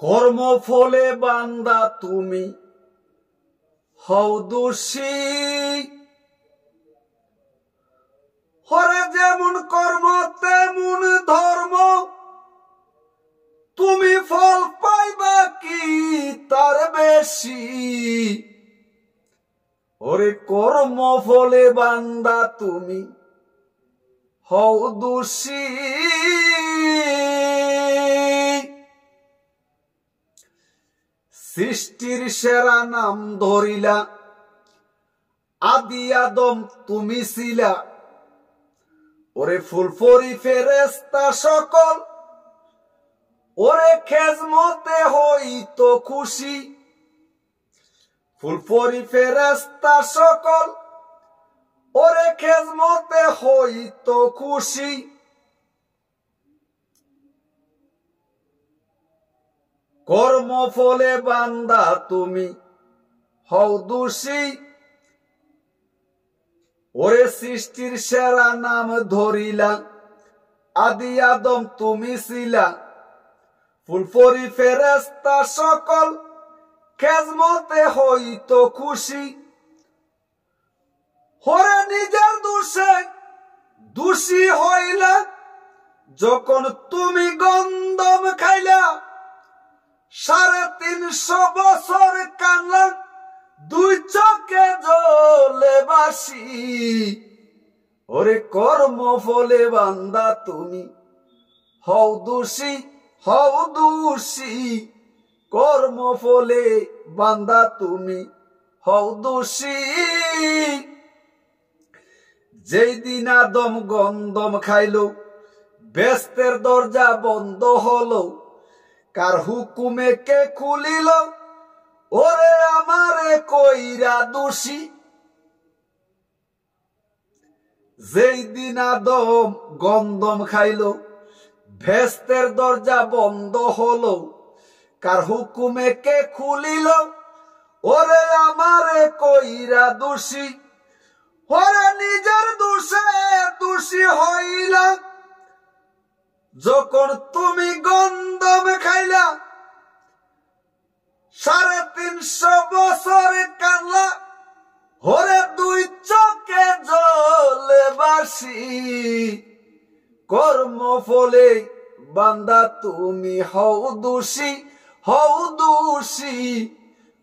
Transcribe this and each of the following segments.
কর্ম ফলে বান্দা তুমি। হও দোষী। হরে যেমন কর্ম, তেমন ধর্ম। তুমি ফল পাইবা কি তার বেশি? ওরে কর্ম ফলে বান্দা তুমি। হও দোষী। সৃষ্টির সেরা নাম ধরিলা, আদি আদম তুমি ছিলা। ওরে ফুলফরি ফেরেস্তা সকল, ওরে খেজমতে হইতো খুশি। ফুলফরি ফেরেস্তা সকল, ওরে খেজমতে হইতো খুশি। কর্ম ফলে বান্দা তুমি হও দোষী। ওরে সৃষ্টির সেরা নাম ধরিলা, আদি আদম তুমি ছিলা। ফুলফরি ফেরেস্তা সকল, খেজমতে হইতো খুশি। হরে নিজের দোষে দোষী হইলা, যখন তুমি গন্ধম খাইলা সাড়ে তিনশো বছর কানলা দুই চোখে জলে বাসি। ওরে কর্ম ফলে বান্দা তুমি, হও দোষী হও দোষী। কর্ম ফলে বান্দা তুমি, হও দোষী। যেই দিন আদম গন্ধম খাইল বেস্তের দরজা বন্ধ হলো কার হুকুমে কে খুলিল? ওরে আমারে কইরা দোষী। যেই দিন আদম গন্ধম খাইল, ভেস্তের দরজা বন্ধ হলো। কার হুকুমে কে খুলিল? ওরে আমারে কইরা দোষী। ওরে নিজের দোষে দোষী হইলা। যখন তুমি গন্ধম খাইলা সাড়ে তিনশো বছর কানলা হরে দুই চোখে জলে বাসি। কর্ম ফলে বান্দা, তুমি হও দোষী হও দোষী।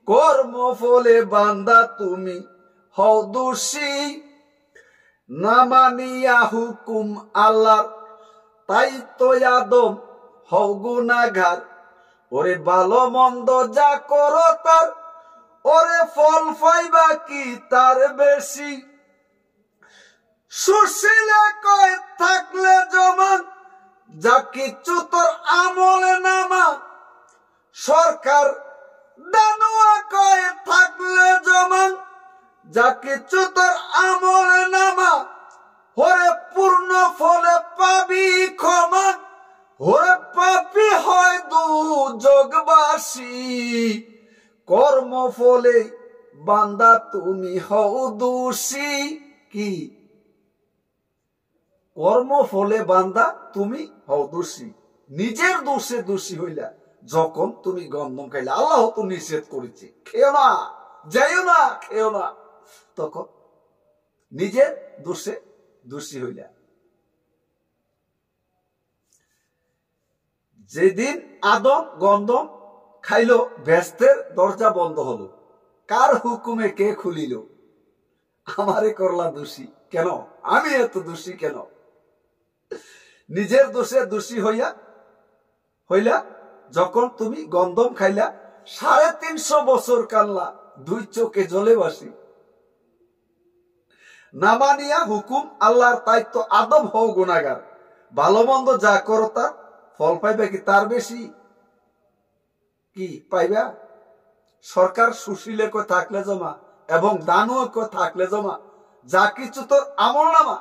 কর্ম ফলে বান্দা, তুমি হও দোষী। না মানিয়া হুকুম আল্লাহ তাই তো আদম হও গুনাঘার ওরে ভালো মন্দ যা করো তার, ওরে ফল পাইবা কি তার বেশি? সুশীলে কয়, থাকলে জমা যা কিছু তোর আমলে নামা। সরকার দানুয়া কয়, থাকলে জমা যা কিছু তোর যোগবাসী কর্ম ফলে বান্দা তুমি হও দোষী। কি? কর্ম ফলে বান্দা তুমি হও দোষী। নিজের দোষে দোষী হইলা যখন তুমি গন্ধম খাইলে। আল্লাহ তো নিষেধ করেছে। খেও না যাইও না, খেও না। তখন নিজের দোষে দোষী হইলা। যেদিন আদম গন্ধম খাইল ব্যস্তের দরজা বন্ধ হলো। কার হুকুমে কে খুলিল? আমারে করলা দোষী। কেন? আমি এত দোষী কেন? নিজের দোষে দোষী হইয়া, হইলা, যখন তুমি গন্ধম খাইলা, সাড়ে তিনশো বছর কানলা, দুই চোখে জলে বাসি। নামানিয়া হুকুম আল্লাহর তাই তো আদম হও গুণাগার ভালো মন্দ যা করো তা ফল পাইবে কি তার বেশি? কি পাইবা? সরকার সুশীলে কো থাকলে জমা এবং দানুও কো থাকলে জমা। যা কিছু তোর আমল নামা,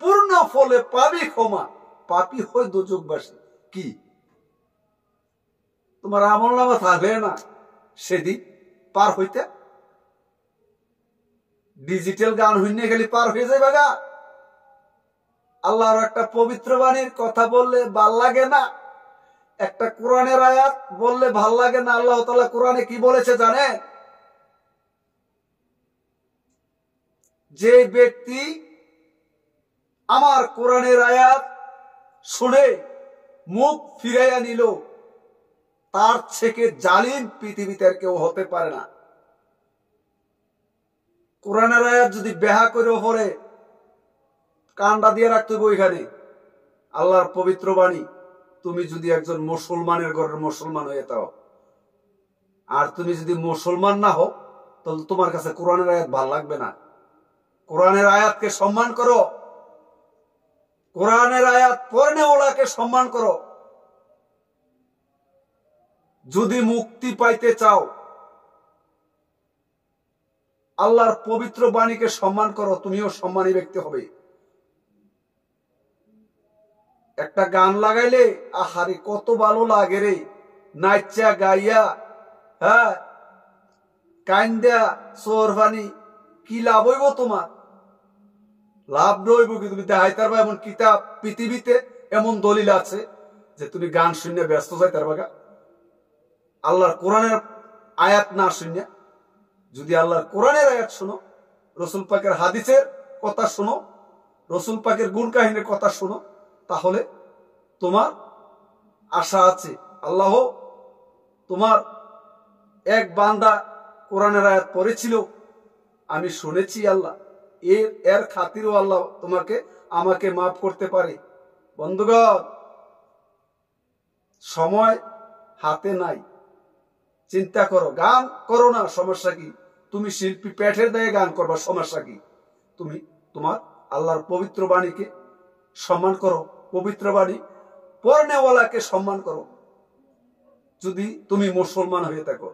পূর্ণ ফলে পাবি ক্ষমা। পাপি হয় দুযোগবাসী কি? তোমার আমল নামা থাকলে না, সেদিন পার হইতে? ডিজিটাল গান হইনে গেলে পার হয়ে যাবে গা। আল্লাহর একটা পবিত্র বাণীর কথা বললে ভালো লাগে না? একটা কোরআনের আয়াত বললে ভালো লাগে না? আল্লাহ তালা কোরআনে কি বলেছে জানে যে ব্যক্তি আমার কোরআনের আয়াত শুনে মুখ ফিরাইয়া নিল, তার থেকে জালিম পৃথিবীতে আর কেউ হতে পারে না। কোরআনের আয়াত যদি বেহা করে পড়ে কানটা দিয়ে রাখতে ওইখানে আল্লাহর পবিত্র বাণী। তুমি যদি একজন মুসলমানের ঘরের মুসলমান হয়ে যাও আর তুমি যদি মুসলমান না হও, তাহলে তোমার কাছে কোরআনের আয়াত ভালো লাগবে না। কোরআনের আয়াতকে সম্মান করো। কোরআনের আয়াত পড়নে ওলাকে সম্মান করো। যদি মুক্তি পাইতে চাও, আল্লাহর পবিত্র বাণীকে সম্মান করো, তুমিও সম্মানী ব্যক্তি হবে। একটা গান লাগাইলে, আহারে, কত ভালো লাগে রে। নাচা গাইয়া হ্যাঁ কান্দা সোরফানি কি লাভ হইব তোমার? লাভ রইব কি তুমি? দেখাইতার বা এমন কিতাব, পৃথিবীতে এমন দলিল আছে যে তুমি গান শুনে ব্যস্ত যাইতার বাগা। আল্লাহর কোরআনের আয়াত না শুনে যদি আল্লাহর কোরআনের আয়াত শোনো, রসুল পাকের হাদিসের কথা শোনো, রসুল পাকের গুণ কাহিনীর কথা শোনো তাহলে তোমার আশা আছে। আল্লাহ তোমার এক বান্দা কোরআনের আয়াত পড়েছিল, আমি শুনেছি আল্লাহ। এর এর খাতিরও আল্লাহ তোমাকে, আমাকে মাফ করতে পারে। বন্ধুগণ, সময় হাতে নাই। চিন্তা করো, গান করো না, সমস্যা কি? তুমি শিল্পী পেটের দায়ে গান করবা, সমস্যা কি? তুমি তোমার আল্লাহর পবিত্র বাণীকে সম্মান করো। পবিত্র বাণী পর্নেওয়ালাকে সম্মান করো যদি তুমি মুসলমান হয়ে থাকো